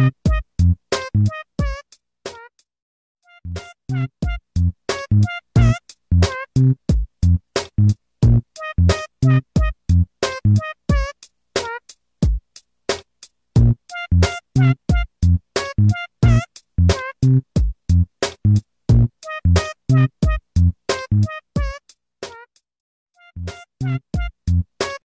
you